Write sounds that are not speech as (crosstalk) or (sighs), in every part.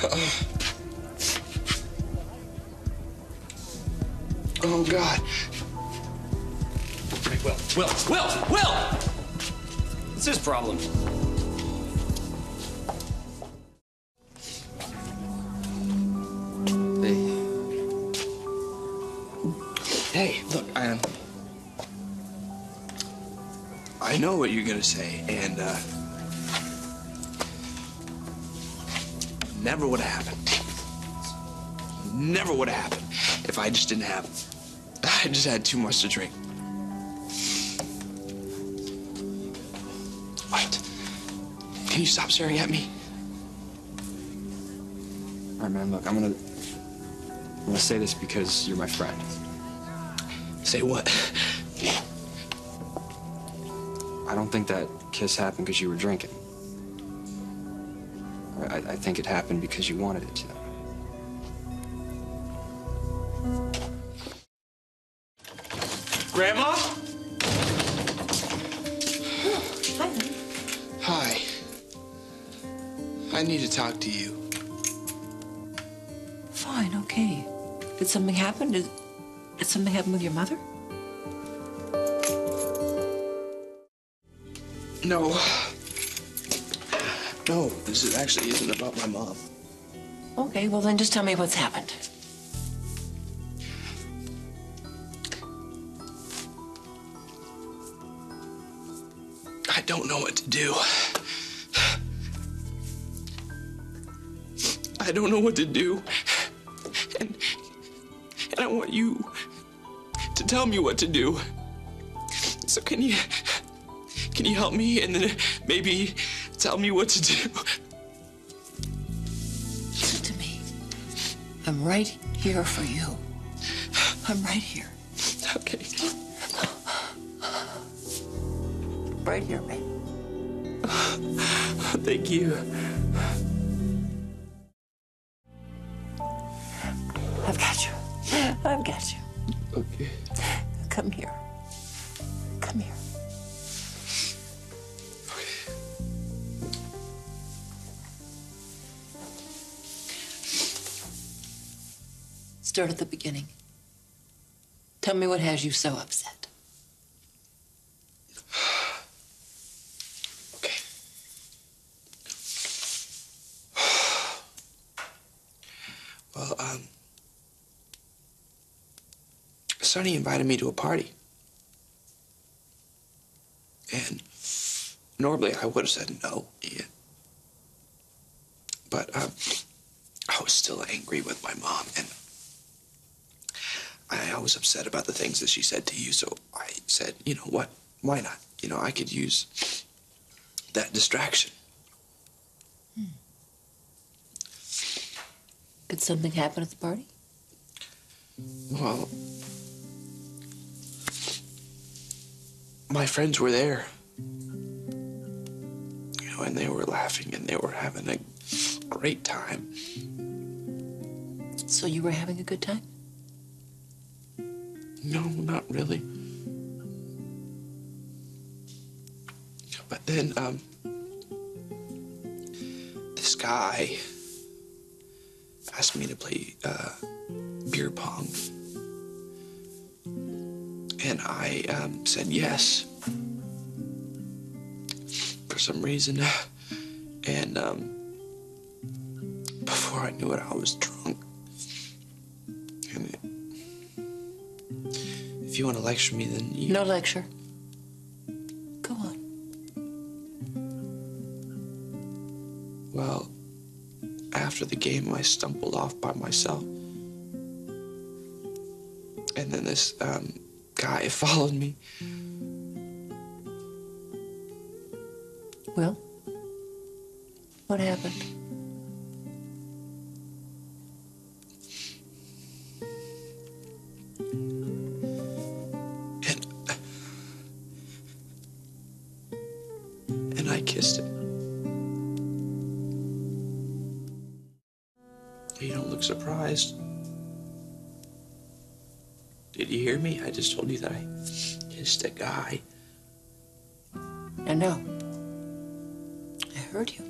Oh. (sighs) oh, God. Wait, Will, Will, Will, Will! What's his problem? Hey. Look, I am. I know what you're gonna say, and, uh. Never would have happened. Never would have happened if I just didn't have. I just had too much to drink. What? Can you stop staring at me? All right, man, look, I'm gonna. I'm gonna say this because you're my friend. Say what? I don't think that kiss happened because you were drinking. I, I think it happened because you wanted it to. Grandma? Hi. Hi. I need to talk to you. Fine, okay. Did something happen? Did, did something happen with your mother? No. No, this is actually isn't about my mom. Okay, well then just tell me what's happened. I don't know what to do. I don't know what to do. And, and I want you to tell me what to do. So can you can you help me and then maybe tell me what to do? Listen to me. I'm right here for you. I'm right here. Okay. Right here, baby. Thank you. I've got you. I've got you. Okay. Come here. Come here. Start at the beginning. Tell me what has you so upset. (sighs) Okay. (sighs) Well, um, Sonny invited me to a party. And normally I would have said no. Yeah. But um, I was still angry with my mom, and I, was upset about the things that she said to you. So I said, you know what? Why not? You know, I could use that distraction. Did something happen at the party? Well, my friends were there. You know, and they were laughing and they were having a great time. So you were having a good time? No, not really. But then, um, this guy asked me to play uh, beer pong. And I um, said yes. For some reason. And um, before I knew it, I was drunk. If you want to lecture me, then you. No lecture. Go on. Well, after the game, I stumbled off by myself. And then this um, guy (laughs) followed me. Well, what happened? You don't look surprised. Did you hear me? I just told you that I kissed a guy. I know. I heard you.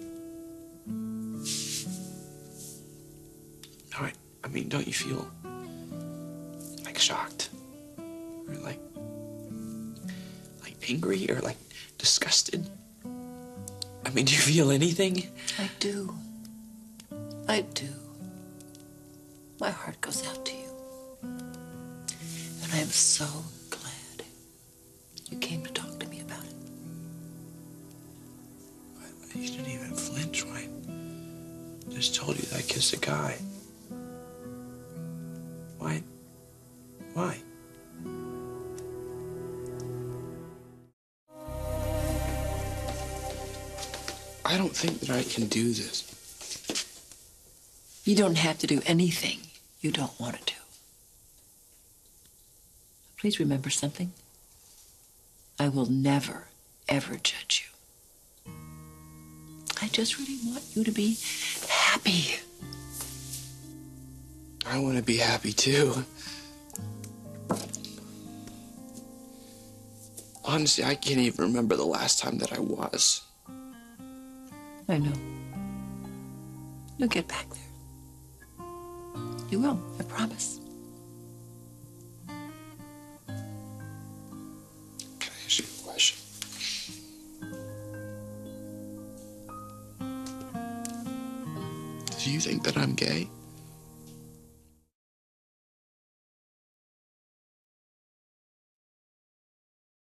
All right. I mean, don't you feel like shocked? Or like like angry or like disgusted? I mean, do you feel anything? I do. I do. My heart goes out to you. And I am so glad you came to talk to me about it. You didn't even flinch when I just told you that I kissed a guy. Why? Why? I don't think that I can do this. You don't have to do anything you don't want to do. Please remember something. I will never, ever judge you. I just really want you to be happy. I want to be happy too. Honestly, I can't even remember the last time that I was. I know. You'll get back there. You will, I promise. Can I ask you a question? Do you think that I'm gay?